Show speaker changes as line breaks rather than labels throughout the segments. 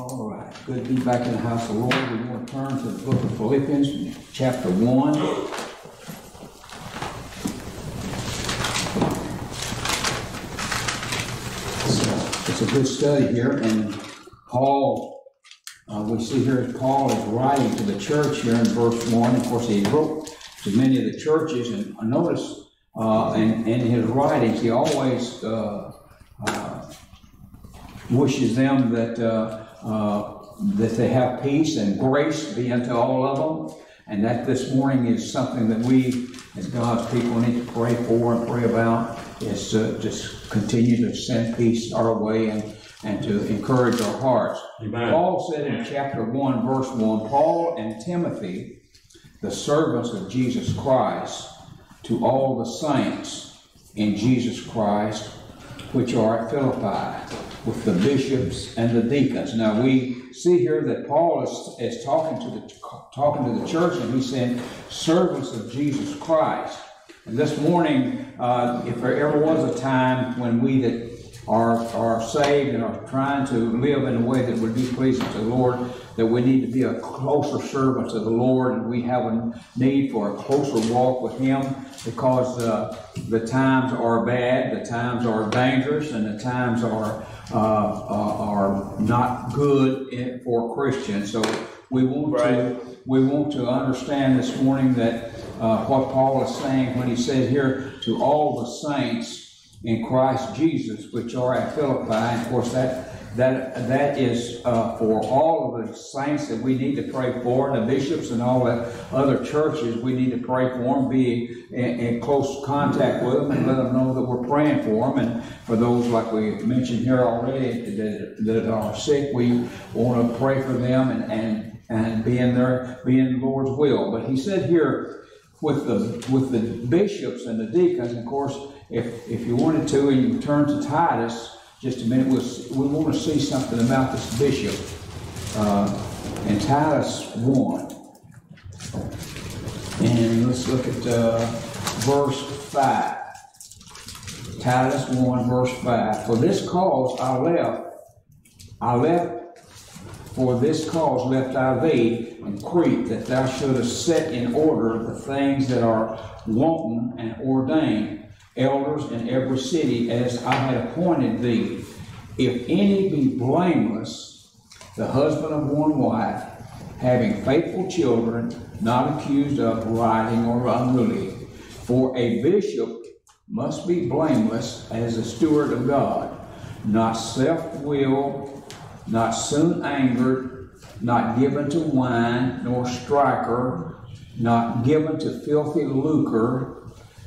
All right, good to be back in the house of the Lord. We want to turn to the book of Philippians, chapter 1. It's a- good study here, and Paul, uh, we see here Paul is writing to the church here in verse 1. Of course, he wrote to many of the churches, and I notice uh, in, in his writings, he always uh, uh, wishes them that uh, that they have peace and grace be unto all of them, and that this morning is something that we, as God's people, need to pray for and pray about. Is to just continue to send peace our way and and to encourage our hearts.
Amen.
Paul said in chapter one, verse one, Paul and Timothy, the servants of Jesus Christ, to all the saints in Jesus Christ which are at Philippi, with the bishops and the deacons. Now we see here that Paul is, is talking to the talking to the church, and he's saying servants of Jesus Christ. And this morning, uh, if there ever was a time when we that are, are saved and are trying to live in a way that would be pleasing to the Lord, that we need to be a closer servant to the Lord, and we have a need for a closer walk with Him because uh, the times are bad, the times are dangerous, and the times are uh, uh, are not good in, for Christians. So we want to we want to understand this morning that uh, what Paul is saying when he said here to all the saints in Christ Jesus, which are at Philippi. And of course, that that that is uh, for all of the saints that we need to pray for, and the bishops and all the other churches. We need to pray for them, be in, in, close contact with them, and let them know that we're praying for them. And for those like we mentioned here already that, that are sick, we want to pray for them and and and be in their be in the Lord's will. But he said here with the with the bishops and the deacons, of course, if if you wanted to, and you turn to Titus just a minute, we'll, we want to see something about this bishop uh, in Titus 1. And let's look at uh, verse 5. Titus 1, verse 5. For this cause I left, I left, for this cause left I thee in Crete, that thou shouldest set in order the things that are wanton and ordained elders in every city as I had appointed thee. If any be blameless, the husband of one wife, having faithful children, not accused of rioting or unruly. For a bishop must be blameless as a steward of God, not self-willed, not soon angered, not given to wine, nor striker, not given to filthy lucre,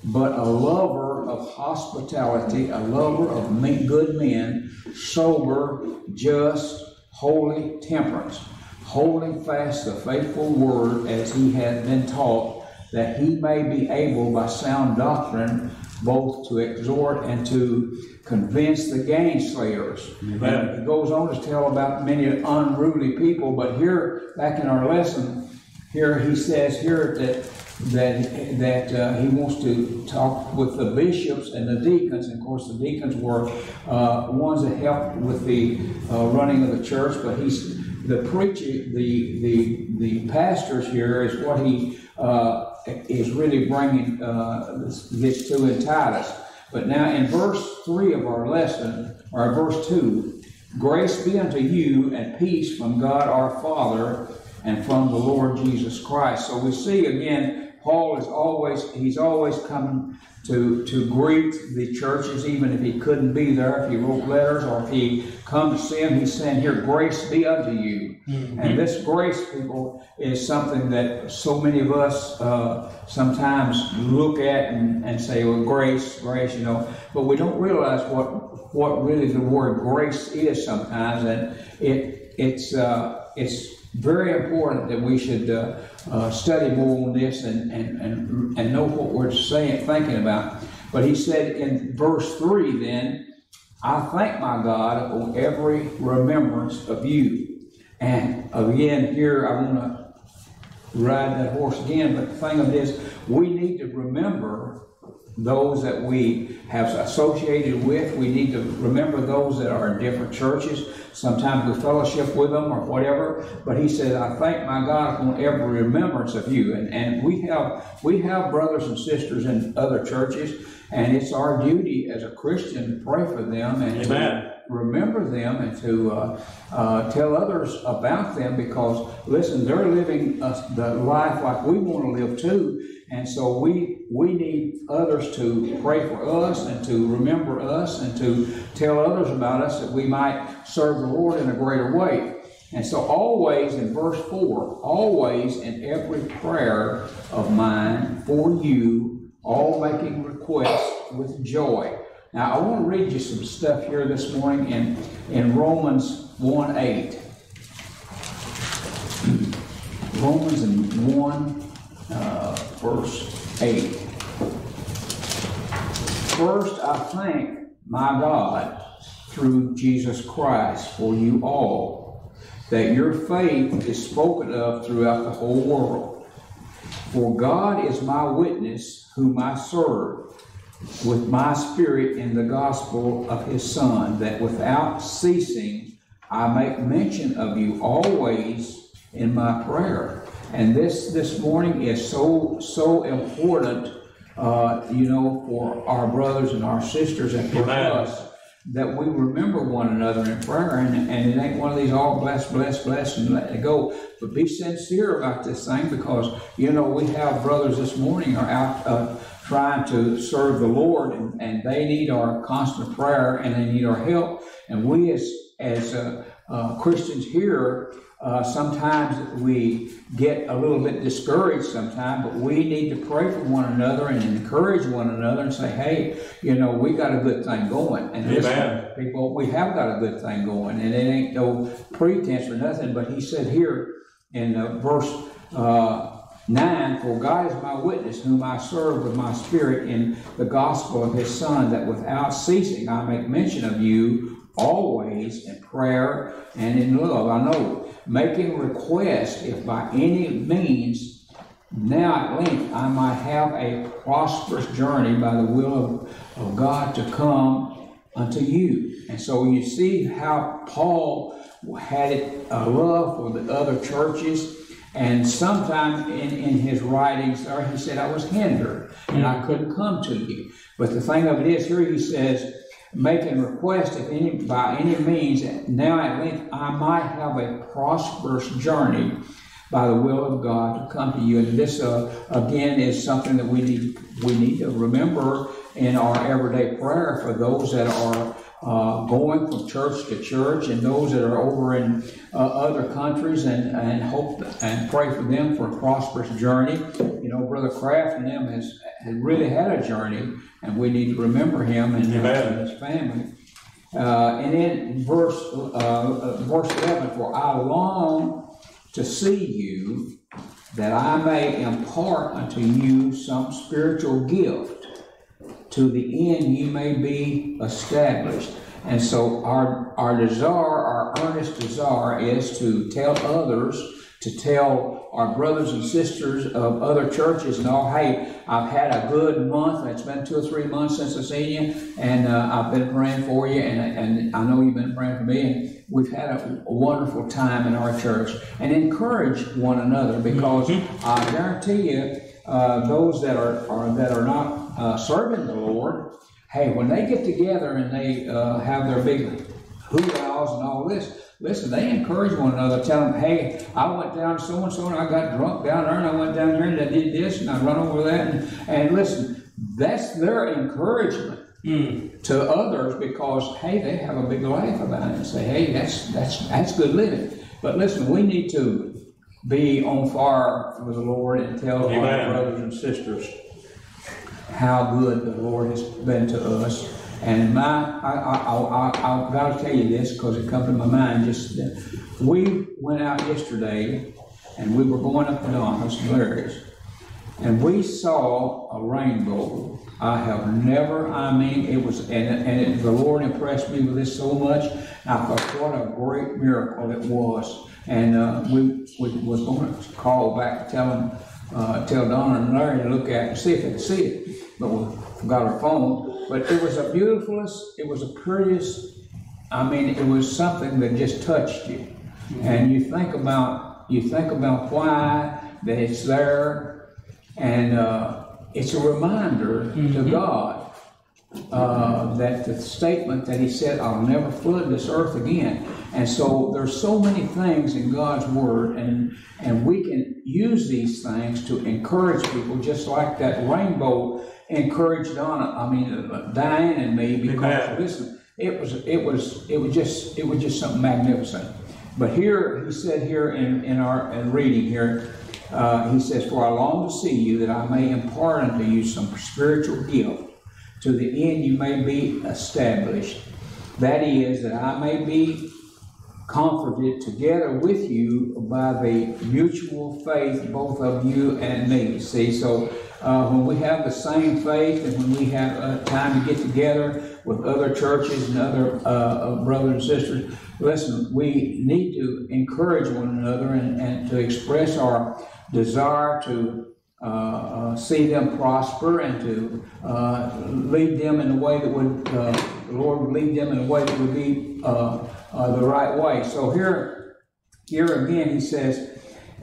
but a lover of hospitality, a lover of good men, sober, just, holy, temperance, holding fast the faithful word as he had been taught, that he may be able by sound doctrine both to exhort and to convince the gainsayers. Amen. He goes on to tell about many unruly people, but here, back in our lesson, here he says here that that that uh, he wants to talk with the bishops and the deacons. And of course, the deacons were uh, ones that helped with the uh, running of the church. But he's the preaching, the the the pastors here is what he uh, is really bringing uh, this, this to in Titus. But now in verse three of our lesson, or verse two, grace be unto you and peace from God our Father and from the Lord Jesus Christ. So we see again, Paul is always, he's always coming to, to greet the churches, even if he couldn't be there, if he wrote letters or if he come to see them, he's saying here, grace be unto you. Mm-hmm. And this grace, people, is something that so many of us uh, sometimes look at and, and say, well, grace, grace, you know, but we don't realize what, what really the word grace is sometimes. And it, it's, uh, it's very important that we should uh, uh, study more on this and, and, and, and know what we're saying, thinking about. But he said in verse 3 then, I thank my God on every remembrance of you. And again, here I want to ride that horse again, but the thing of this, we need to remember those that we have associated with. We need to remember those that are in different churches. Sometimes we fellowship with them or whatever. But he said, I thank my God on every remembrance of you. And, and we have we have brothers and sisters in other churches, and it's our duty as a Christian to pray for them and
Amen.
to remember them and to uh, uh, tell others about them because listen, they're living uh, the life like we want to live too. And so we we need others to pray for us and to remember us and to tell others about us that we might serve the Lord in a greater way. And so always in verse 4, always in every prayer of mine for you, all making requests with joy. Now I want to read you some stuff here this morning in, in Romans 1 8. Romans 1 uh, verse 8. First, I thank my God through Jesus Christ for you all, that your faith is spoken of throughout the whole world. For God is my witness, whom I serve with my spirit in the gospel of his Son, that without ceasing I make mention of you always in my prayer. And this this morning is so so important, uh, you know, for our brothers and our sisters and for
Amen.
us that we remember one another in prayer, and, and it ain't one of these all bless, bless, bless, and let it go. But be sincere about this thing because you know we have brothers this morning are out uh, trying to serve the Lord, and, and they need our constant prayer and they need our help. And we as as uh, uh, Christians here uh, sometimes we get a little bit discouraged sometimes, but we need to pray for one another and encourage one another and say, hey, you know, we got a good thing going. And listen, people, we have got a good thing going, and it ain't no pretense or nothing. But he said here in uh, verse uh, 9, For God is my witness, whom I serve with my spirit in the gospel of his Son, that without ceasing I make mention of you always in prayer and in love. I know, making request if by any means now at length I might have a prosperous journey by the will of, of God to come unto you. And so you see how Paul had a uh, love for the other churches. And sometime in, in his writings there, he said, I was hindered and I couldn't come to you. But the thing of it is, here he says, making request if any by any means now at length I might have a prosperous journey by the will of God to come to you. And this uh, again is something that we need we need to remember in our everyday prayer for those that are uh, going from church to church and those that are over in uh, other countries and, and hope and pray for them for a prosperous journey. You know, Brother Kraft and them has, has really had a journey, and we need to remember him and, his family. Uh, and then verse uh, uh, verse eleven, for I long to see you, that I may impart unto you some spiritual gift, to the end you may be established. And so our our desire, our earnest desire, is to tell others, to tell our brothers and sisters of other churches and all, hey, I've had a good month. It's been two or three months since I've seen you, and uh, I've been praying for you, and, and I know you've been praying for me, and we've had a, a wonderful time in our church. And encourage one another because I guarantee you, uh, those that are, are that are not uh, serving the Lord, hey, when they get together and they uh, have their big hoorahs and all this, listen, they encourage one another, tell them, hey, I went down so and so and I got drunk down there and I went down there and I did this and I run over that. And, and listen, that's their encouragement hmm. to others because, hey, they have a big laugh about it and say, hey, that's, that's, that's good living. But listen, we need to be on fire for the Lord and tell our brothers and sisters how good the Lord has been to us. And my, I, I, I've got to tell you this because it comes to my mind. Just that we went out yesterday, and we were going up and down Hudson Larry's, and we saw a rainbow. I have never. I mean, it was, and, and it, the Lord impressed me with this so much. I thought, what a great miracle it was. And uh, we, we was going to call back and tell them uh, tell Donna and Larry to look at it and see if they could see it. But we forgot our phone. But it was a beautifulest, it was a prettiest, I mean, it was something that just touched you. And you think about, you think about why that it's there, and uh, it's a reminder to God uh, that the statement that he said, I'll never flood this earth again. And so there's so many things in God's word, and, and we can use these things to encourage people, just like that rainbow encouraged Donna, I mean, uh, Diane and me, because
Amen.
listen, it was, it was, it was just, it was just something magnificent. But here, he said here in, in our in reading here, uh, he says, For I long to see you that I may impart unto you some spiritual gift to the end you may be established. That is, that I may be comforted together with you by the mutual faith, both of you and me. See, so uh, when we have the same faith and when we have uh, time to get together with other churches and other uh, brothers and sisters, listen, we need to encourage one another and, and to express our desire to uh, uh, see them prosper and to uh, lead them in a way that would, the Lord would lead them in a way that would be the right way. So here, here again, he says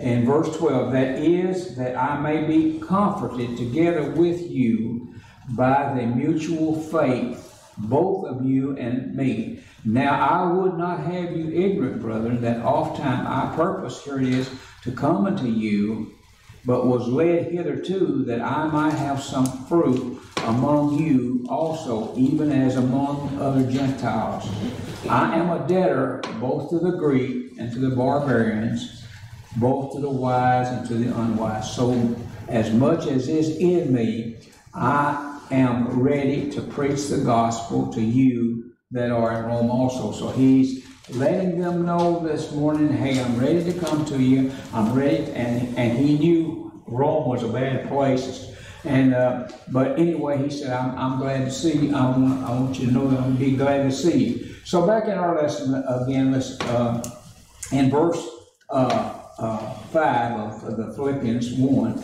in verse 12, that is, that I may be comforted together with you by the mutual faith, both of you and me. Now I would not have you ignorant, brethren, that oft time I purpose, here it is, to come unto you but was led hitherto that I might have some fruit among you also, even as among other Gentiles. I am a debtor both to the Greek and to the barbarians, both to the wise and to the unwise. So, as much as is in me, I am ready to preach the gospel to you that are in Rome also. So, he's letting them know this morning, hey, I'm ready to come to you. I'm ready, and and he knew Rome was a bad place. And uh, but anyway, he said, I'm, I'm glad to see you. I want, I want you to know that I'm be glad to see you. So back in our lesson again, let's uh, in verse uh, uh, five of the Philippians one.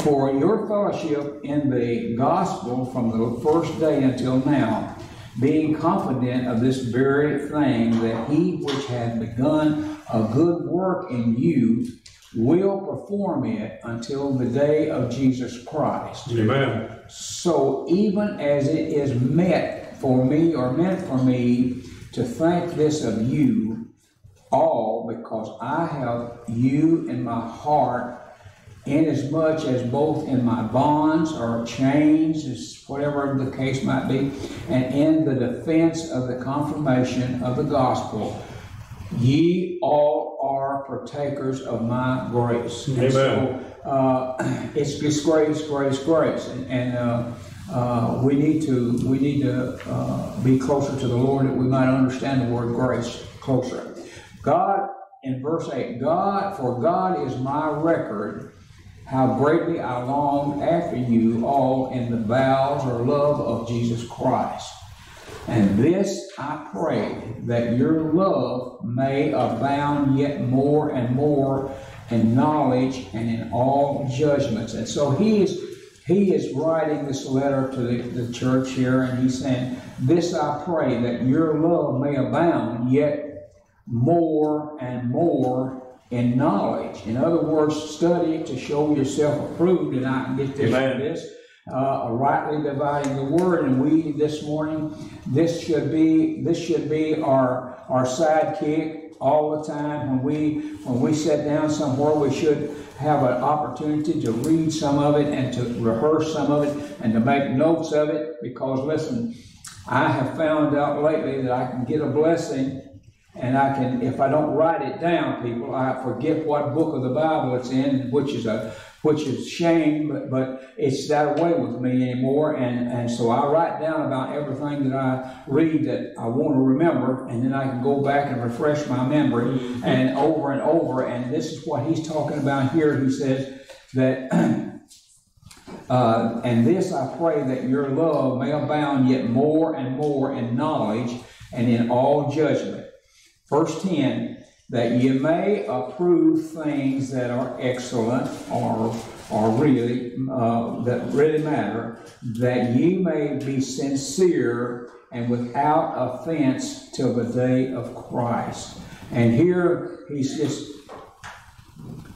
For your fellowship in the gospel from the first day until now, being confident of this very thing, that he which hath begun a good work in you will perform it until the day of Jesus Christ.
Amen.
So even as it is meant for me or meant for me to think this of you all, because I have you in my heart, inasmuch as much as both in my bonds or chains, whatever the case might be, and in the defense of the confirmation of the gospel, ye all are partakers of my grace. And
Amen.
so, uh, it's grace, grace, grace, and, and uh, uh, we need to we need to uh, be closer to the Lord that we might understand the word grace closer. God in verse eight, God for God is my record. How greatly I long after you all in the vows or love of Jesus Christ. And this I pray that your love may abound yet more and more in knowledge and in all judgments. And so he is he is writing this letter to the, the church here, and he's saying, This I pray that your love may abound yet more and more in knowledge. In other words, study to show yourself approved, and I can get this
Amen.
this uh, rightly dividing the word. And we this morning, this should be this should be our our sidekick all the time. When we when we sit down somewhere, we should have an opportunity to read some of it and to rehearse some of it and to make notes of it. Because listen, I have found out lately that I can get a blessing. And I can, if I don't write it down, people, I forget what book of the Bible it's in, which is a which is shame, but, but it's that way with me anymore. And, and so I write down about everything that I read that I want to remember, and then I can go back and refresh my memory and over and over. And this is what he's talking about here. He says that, uh, and this I pray that your love may abound yet more and more in knowledge and in all judgment. Verse 10 that ye may approve things that are excellent or are really, uh, that really matter, that ye may be sincere and without offense till the day of Christ. And here he's just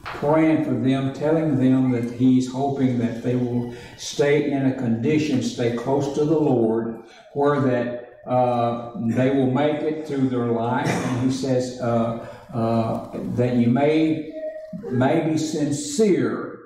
praying for them, telling them that he's hoping that they will stay in a condition, stay close to the Lord, where that uh, they will make it through their life. And he says uh, uh, that you may may be sincere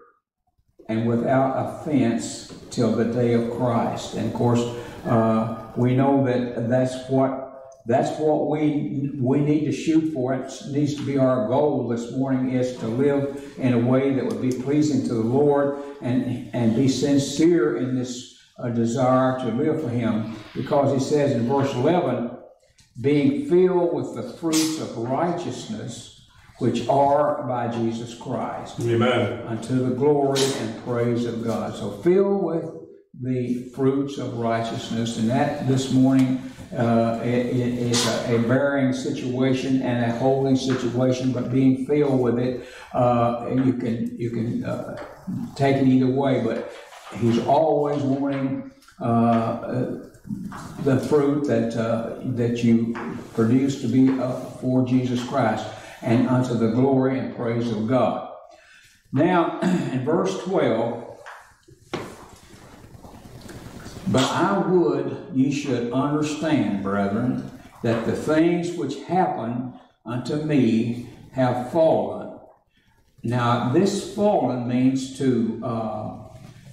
and without offense till the day of Christ. And of course, uh, we know that that's what that's what we we need to shoot for. It needs to be our goal this morning is to live in a way that would be pleasing to the Lord and and be sincere in this uh, desire to live for Him. Because He says in verse eleven, being filled with the fruits of righteousness which are by Jesus Christ.
Amen.
Unto the glory and praise of God. So fill with the fruits of righteousness. And that this morning uh, it, it is a, a, bearing situation and a holding situation, but being filled with it, uh, you can you can uh, take it either way. But he's always wanting uh, the fruit that uh, that you produce to be for Jesus Christ and unto the glory and praise of God. Now, in verse 12, but I would ye should understand, brethren, that the things which happen unto me have fallen. Now, this fallen means to uh,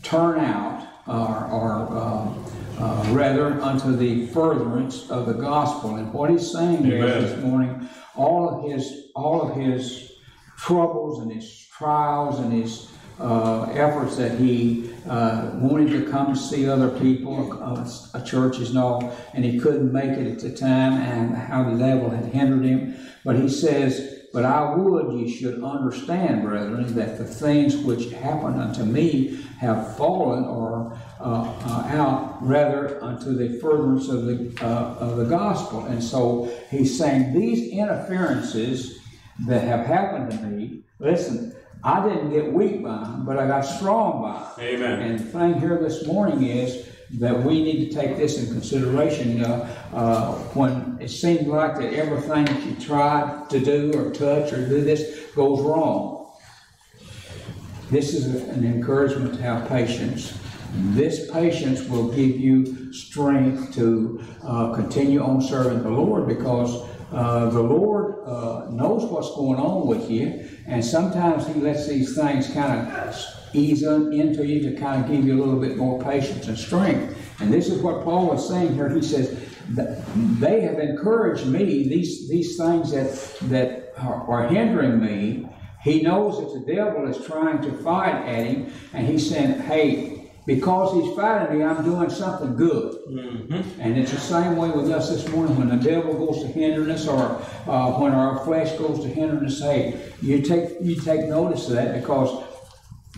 turn out, or, or uh, uh, rather, unto the furtherance of the gospel. And what he's saying Amen. this morning, all of his all of his troubles and his trials and his uh, efforts that he uh, wanted to come see other people, uh, churches and all, and he couldn't make it at the time, and how the devil had hindered him. But he says, But I would ye should understand, brethren, that the things which happen unto me have fallen or uh, uh, out rather unto the furtherance of the uh, of the gospel. And so he's saying these interferences that have happened to me. Listen, I didn't get weak by them, but I got strong by them.
Amen.
And the thing here this morning is that we need to take this in consideration uh, uh, when it seems like that everything that you try to do or touch or do this goes wrong. This is an encouragement to have patience. This patience will give you strength to uh, continue on serving the Lord because uh, the Lord uh, knows what's going on with you, and sometimes He lets these things kind of ease into you to kind of give you a little bit more patience and strength. And this is what Paul is saying here. He says, they have encouraged me, these, these things that, that are, are hindering me, he knows that the devil is trying to fight at him, and he's saying, Hey, because he's fighting me, I'm doing something good. Mm-hmm. And it's the same way with us this morning. When the devil goes to hinder us, or uh, when our flesh goes to hinder us, hey, you take you take notice of that because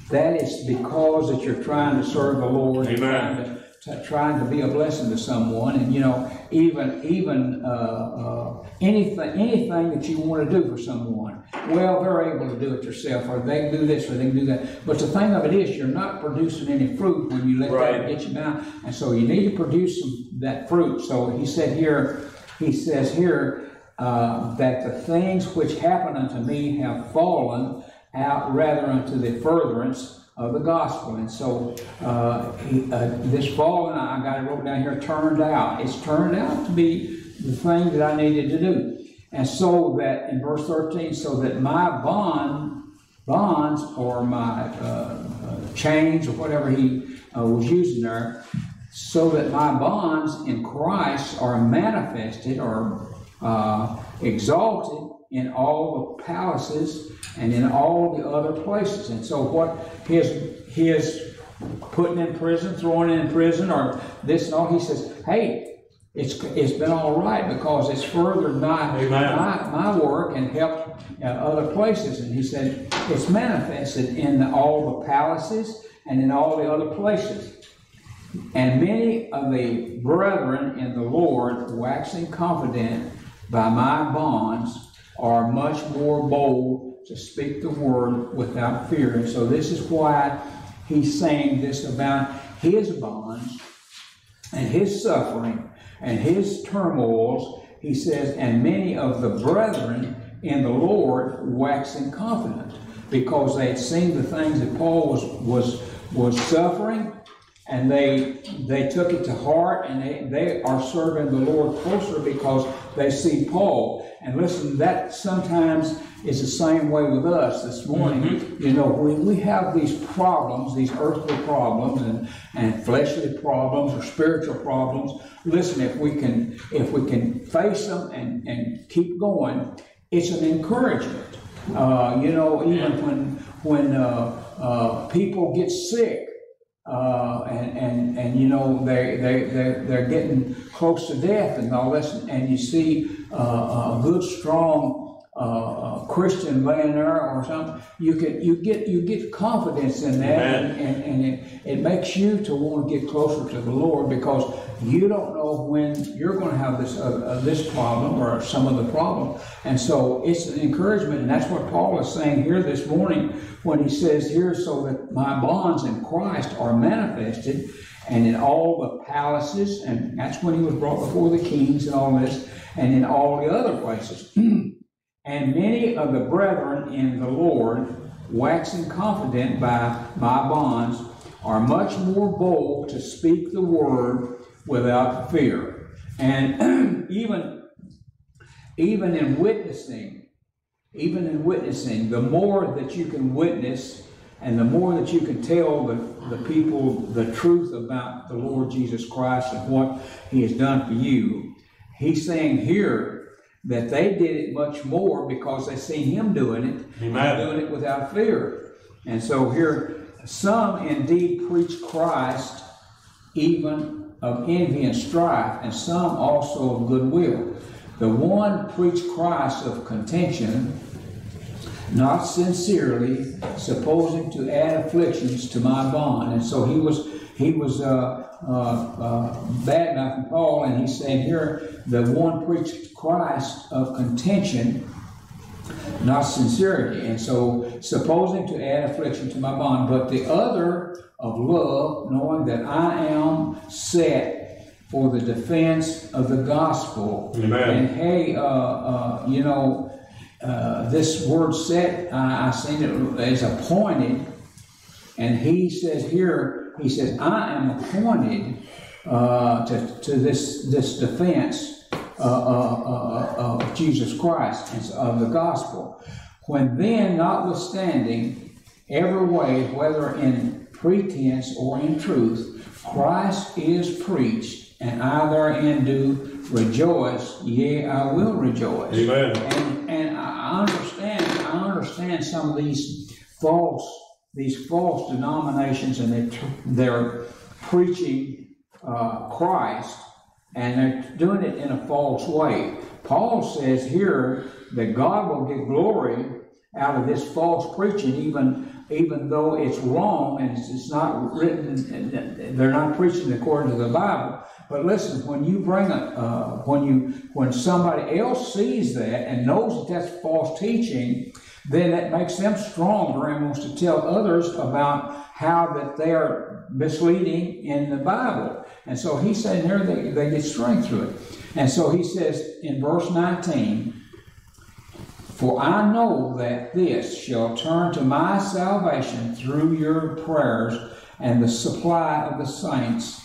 that is because that you're trying to serve the Lord.
Amen
trying to be a blessing to someone, and you know, even even uh, uh, anything anything that you want to do for someone, well, they're able to do it yourself, or they can do this, or they can do that. But the thing of it is, you're not producing any fruit when you let right. that get you down, and so you need to produce some, that fruit. So he said here, he says here uh, that the things which happen unto me have fallen out rather unto the furtherance of the gospel. And so uh, he, uh, this fall, and I got it wrote down here, turned out. It's turned out to be the thing that I needed to do. And so that, in verse 13, so that my bond, bonds or my uh, uh chains or whatever he uh, was using there, so that my bonds in Christ are manifested or uh, exalted in all the palaces and in all the other places. And so what his his putting in prison, throwing in prison, or this and all, he says, hey, it's it's been all right because it's furthered my my, my work and helped uh, other places. And he said it's manifested in the, all the palaces and in all the other places. And many of the brethren in the Lord, waxing confident by my bonds, are much more bold to speak the word without fear. And so this is why he's saying this about his bonds and his suffering and his turmoils. He says, and many of the brethren in the Lord waxing confident because they had seen the things that Paul was was was suffering and they they took it to heart and they, they are serving the Lord closer because they see Paul. And listen, that sometimes is the same way with us this morning. Mm-hmm. You know, when we have these problems, these earthly problems and, and fleshly problems or spiritual problems, listen, if we can if we can face them and, and keep going, it's an encouragement. Uh, you know, even when when uh, uh, people get sick, uh, and, and, and you know they, they, they're, they're getting close to death and all this and you see uh, a good strong uh, Christian laying there or something you can you get you get confidence in that and, and, and, it, it makes you to want to get closer to the Lord because you don't know when you're going to have this uh, uh, this problem or some of the problem. And so it's an encouragement and that's what Paul is saying here this morning when he says here, so that my bonds in Christ are manifested, and in all the palaces, and that's when he was brought before the kings and all this, and in all the other places. and many of the brethren in the Lord, waxing confident by my bonds, are much more bold to speak the word without fear. And even, even in witnessing, even in witnessing, the more that you can witness and the more that you can tell the, the people the truth about the Lord Jesus Christ and what He has done for you, He's saying here that they did it much more because they seen Him doing it, Amen. doing it without fear. And so here, some indeed preach Christ even of envy and strife, and some also of goodwill. The one preached Christ of contention, not sincerely, supposing to add afflictions to my bond. And so he was he was uh, uh, uh, bad mouthing Paul, and he's saying here the one preached Christ of contention, not sincerity. And so supposing to add affliction to my bond, but the other of love, knowing that I am set for the defense of the gospel. Amen. And hey, uh, uh, you know, uh, this word set, I, I seen it as appointed, and he says here, he says, I am appointed uh, to, to this, this defense uh, uh, uh of Jesus Christ and of the gospel. When then, notwithstanding every way, whether in pretense or in truth, Christ is preached, and I therein do rejoice, yea, I will rejoice.
Amen.
And, and I understand, I understand some of these false, these false denominations, and they, they're preaching uh, Christ, and they're doing it in a false way. Paul says here that God will get glory out of this false preaching, even even though it's wrong and it's, not written, they're not preaching according to the Bible. But listen, when you bring a, uh, when you, when somebody else sees that and knows that that's false teaching, then that makes them stronger and wants to tell others about how that they are misleading in the Bible. And so he's saying there they, they get strength through it. And so he says in verse 19, For I know that this shall turn to my salvation through your prayers and the supply of the saints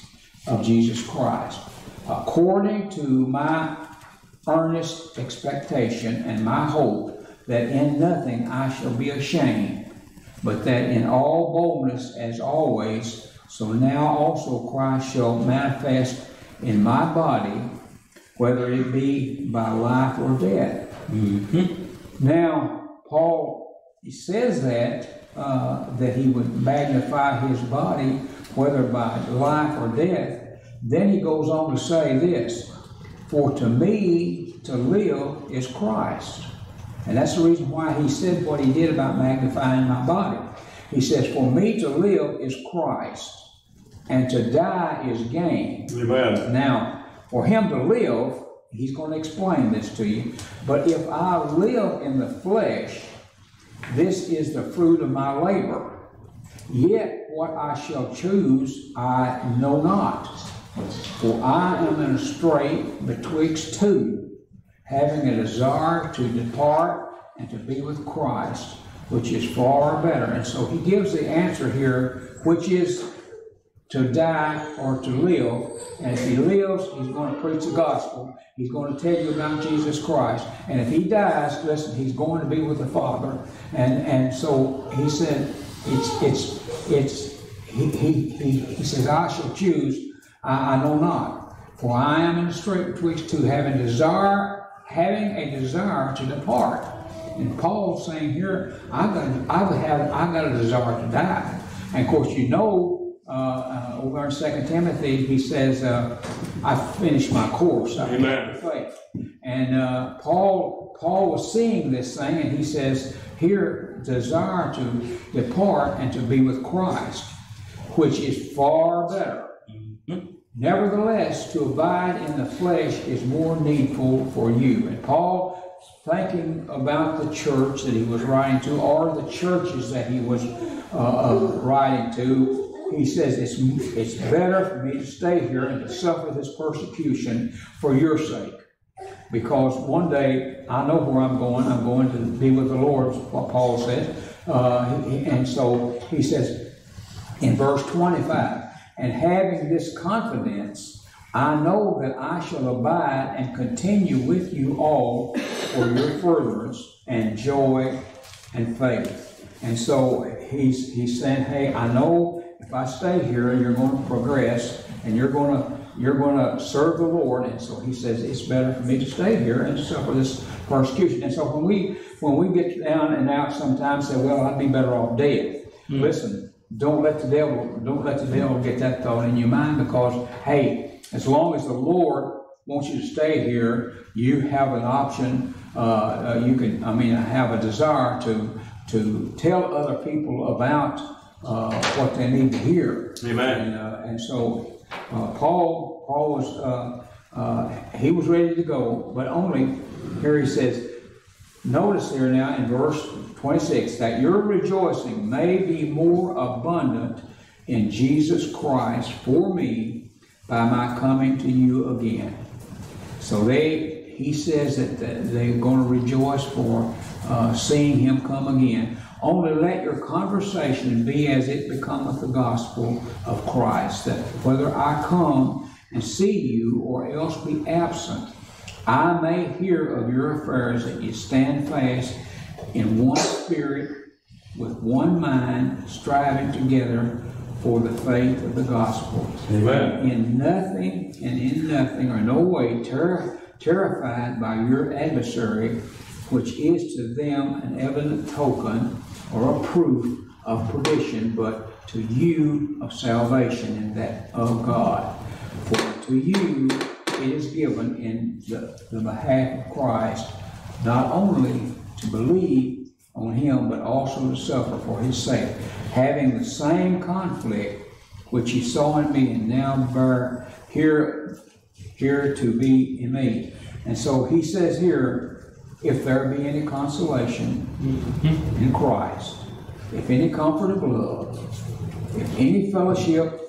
of Jesus Christ, according to my earnest expectation and my hope that in nothing I shall be ashamed, but that in all boldness as always, so now also Christ shall manifest in my body, whether it be by life or death. Mm-hmm. Now, Paul he says that uh, that he would magnify his body whether by life or death, then he goes on to say this For to me to live is Christ. And that's the reason why he said what he did about magnifying my body. He says, For me to live is Christ, and to die is gain.
Amen.
Now, for him to live, he's going to explain this to you. But if I live in the flesh, this is the fruit of my labor. Yet what I shall choose I know not. For I am in a strait betwixt two, having a desire to depart and to be with Christ, which is far better. And so he gives the answer here, which is to die or to live. And if he lives, he's going to preach the gospel. He's going to tell you about Jesus Christ. And if he dies, listen, he's going to be with the Father. And and so he said, it's it's it's he he he, he says, I shall choose, I, I know not. For I am in a strait betwixt two, having desire, having a desire to depart. And Paul's saying here, I got I have I got a desire to die. And of course, you know uh, uh, over in Second Timothy, he says, uh, "I finished my course. I
Amen.
faith." And uh, Paul, Paul was seeing this thing, and he says, "Here, desire to depart and to be with Christ, which is far better." Nevertheless, to abide in the flesh is more needful for you. And Paul, thinking about the church that he was writing to, or the churches that he was uh, uh, writing to, he says it's, it's better for me to stay here and to suffer this persecution for your sake. Because one day I know where I'm going. I'm going to be with the Lord, what Paul says. Uh, and so he says in verse 25, and having this confidence, I know that I shall abide and continue with you all for your furtherance and joy and faith. And so he's, he's saying, hey, I know if I stay here, and you're going to progress and you're going to you're going to serve the Lord. And so he says it's better for me to stay here and suffer this persecution. And so when we when we get down and out, sometimes say, well, I'd be better off dead. Mm. Listen, don't let the devil don't let the devil get that thought in your mind because hey, as long as the Lord wants you to stay here, you have an option. Uh, uh, you can, I mean, have a desire to to tell other people about uh, what they need to hear.
Amen.
And, uh, and so uh, Paul, Paul was uh, uh, he was ready to go, but only here he says, notice here now in verse 26 that your rejoicing may be more abundant in Jesus Christ for me by my coming to you again. So they, he says that they're going to rejoice for uh, seeing him come again. Only let your conversation be as it becometh the gospel of Christ, that whether I come and see you or else be absent, I may hear of your affairs that you stand fast in one spirit, with one mind, striving together for the faith of the gospel.
Amen.
In nothing and in nothing or no way ter- terrified by your adversary, which is to them an evident token or a proof of perdition, but to you of salvation, and that of God. For to you it is given in the, the behalf of Christ not only to believe on him, but also to suffer for his sake, having the same conflict which he saw in me and now bear here, here to be in me. And so he says here, if there be any consolation mm-hmm. in Christ, if any comfort of love, if any fellowship,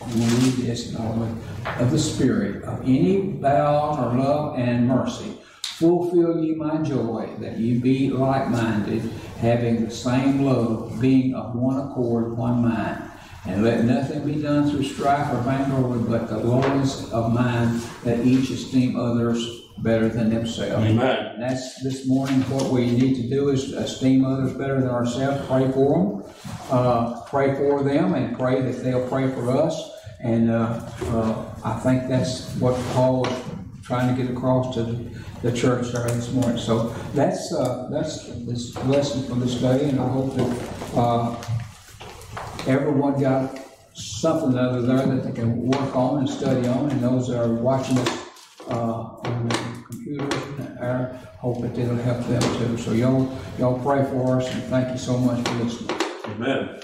I'm going read this of the Spirit, of any bound or love and mercy, fulfill ye my joy, that ye be like minded, having the same love, being of one accord, one mind. And let nothing be done through strife or vainglory, but the lowliness of mind, that each esteem others better than themselves.
Amen.
And that's this morning what we need to do is esteem others better than ourselves, pray for them, uh, pray for them, and pray that they'll pray for us. And uh, uh, I think that's what Paul is trying to get across to the church there this morning. So that's uh, that's this lesson for this day, and I hope that uh, everyone got something other there that they can work on and study on, and those that are watching us the I hope that it'll help them too. So y'all, y'all pray for us and thank you so much for listening.
Amen.